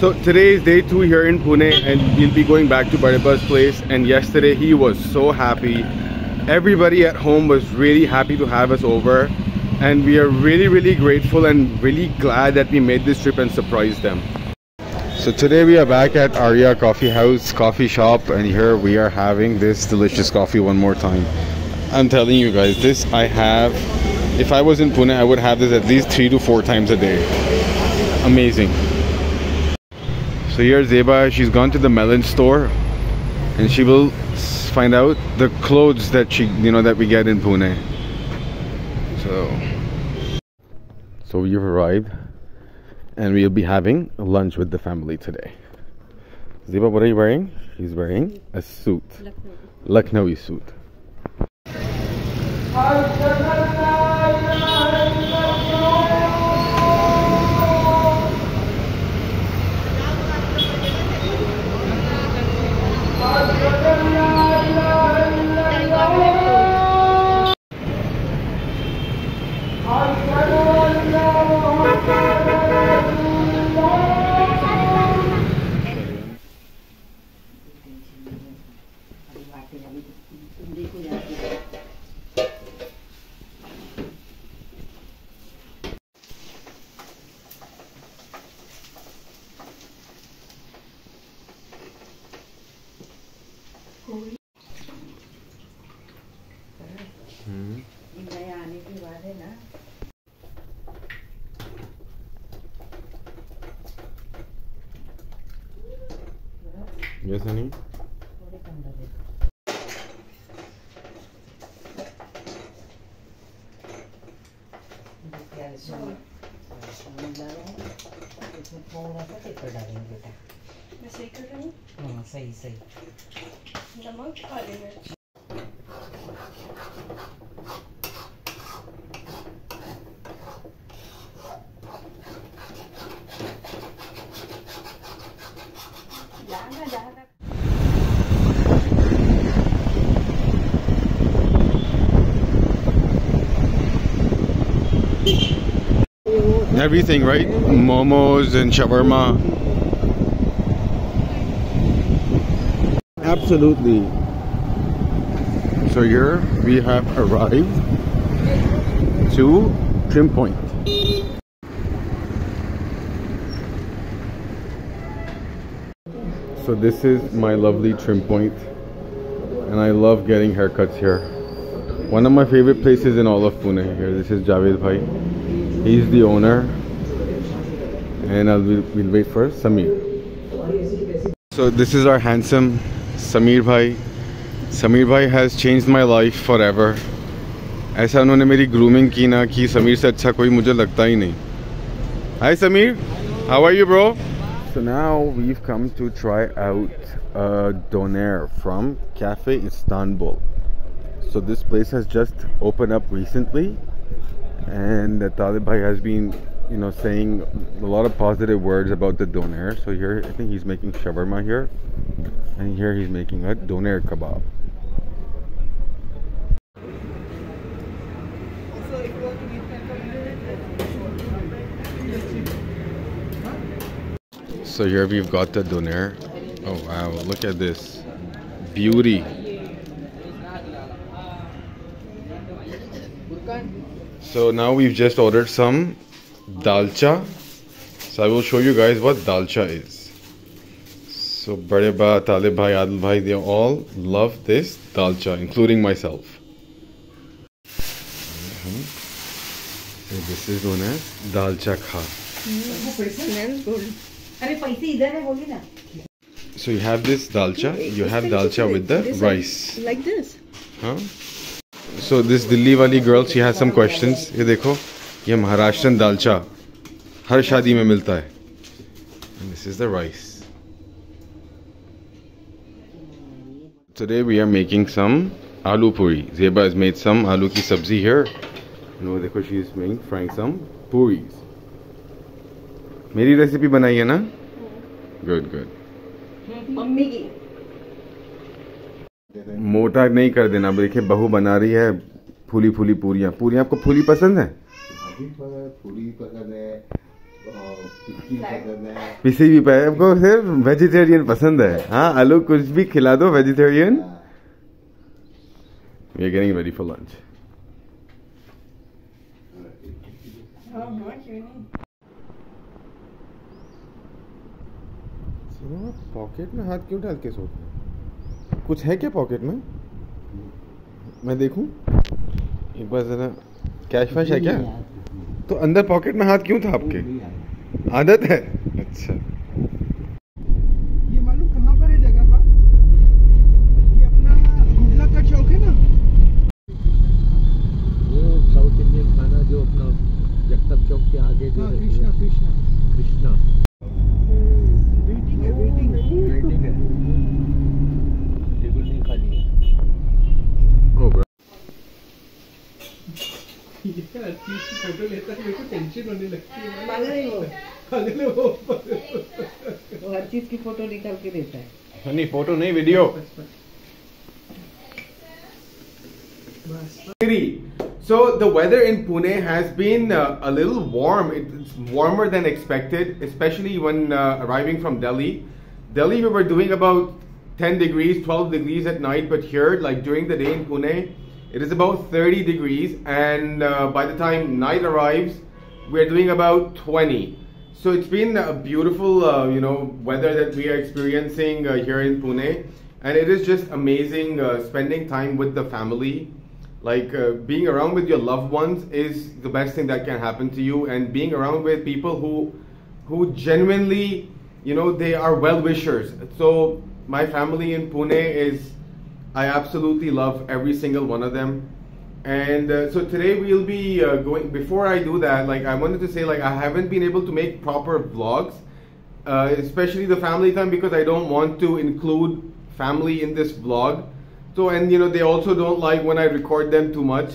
So today is day two here in Pune and we'll be going back to Badepa's place and yesterday he was so happy. Everybody at home was really happy to have us over and we are really really grateful and really glad that we made this trip and surprised them. So today we are back at Arya Coffee House Coffee Shop and here we are having this delicious coffee one more time. I'm telling you guys this I have if I was in Pune I would have this at least three to four times a day. Amazing. So here's Zeba, she's gone to the melon store and she will find out the clothes that she you know that we get in Pune. So So we've arrived and we'll be having lunch with the family today. Zeba, what are you wearing? She's wearing a suit. Lucknowi suit. Yes, honey. थोड़े कम लगे calcium calcium डालेंगे इसमें थोड़ा सा paper डालेंगे बेटा मैं सही कर रही हूँ। हाँ सही सही। नमक काली मिर्च। Everything, right? Momos and shawarma. Absolutely. So here we have arrived to Trim Point. So this is my lovely Trim Point, and I love getting haircuts here. One of my favorite places in all of Pune. Here, this is Javed Bhai. He's the owner, and I'll we'll, we'll wait for Samir. So this is our handsome Samir Bhai. Samir Bhai has changed my life forever. ऐसा उन्होंने मेरी grooming की ना कि समीर से अच्छा कोई मुझे लगता ही नहीं Hi Samir, how are you bro? So now we've come to try out a doner from Cafe Istanbul. So this place has just opened up recently and the has been, you know, saying a lot of positive words about the doner. So here, I think he's making shawarma here, and here he's making a doner kebab. So here we've got the doner. Oh wow, look at this beauty. So now we've just ordered some dalcha. So I will show you guys what dalcha is. So Bade Ba, Talib Bhai, Adil Bhai, they all love this dalcha, including myself. Mhm. So this is known as dalcha kha. अरे पैसे इधर है बोली ना So you have this dalcha, you have dalcha with the rice. like this Huh? So this Delhi wali girl, she has some questions. ये देखो, ये महाराष्ट्रन दालचा हर शादी में मिलता है. And this is the rice. Today we are making some aloo puri. Zeba has made some aloo ki sabzi here. And वो देखो she is making frying some puris. मेरी रेसिपी बनाई है ना? Good, good. मम्मी की। मोटा नहीं कर देना देखिए बहू बना रही है फूली फूली पूरियाँ। पूरियाँ आपको फूली पसंद है? भाजी पसंद है किसी भी पे आपको सिर्फ़ वेजिटेरियन पसंद है। हाँ आलू कुछ भी खिला दो vegetarian We are getting ready for pocket में हाथ क्यों डाल के सोते हैं? कुछ है क्या पॉकेट में? मैं देखूँ? एक बार जरा कैश वैश है क्या? तो अंदर पॉकेट में हाथ क्यों था आपके? आदत है? अच्छा। ये मालूम कहाँ पर है जगह का? ये अपना गुडलक का चौक है ना? वो साउथ इंडियन खाना जो अपना जगतप चौक के आगे जो हाँ। कृष्णा कृष्णा। कृष्णा। फोटो लेता है मेरे को टेंशन होने लगती है पागल है वो पागल है वो वो हर चीज की फोटो निकाल के देता है नहीं फोटो नहीं video So the weather in Pune has been uh, a little warm. It's warmer than expected, especially when uh, arriving from Delhi. Delhi, we were doing about 10 degrees, 12 degrees at night, but here, like during the day in Pune, it is about 30 degrees, and uh, by the time night arrives, we're doing about 20. So it's been a beautiful, uh, you know, weather that we are experiencing uh, here in Pune, and it is just amazing uh, spending time with the family. Like uh, being around with your loved ones is the best thing that can happen to you, and being around with people who, who genuinely, you know, they are well wishers. So my family in Pune is, I absolutely love every single one of them. And uh, so today we'll be uh, going. Before I do that, like I wanted to say, like I haven't been able to make proper vlogs, uh, especially the family time, because I don't want to include family in this vlog. So and you know they also don't like when I record them too much.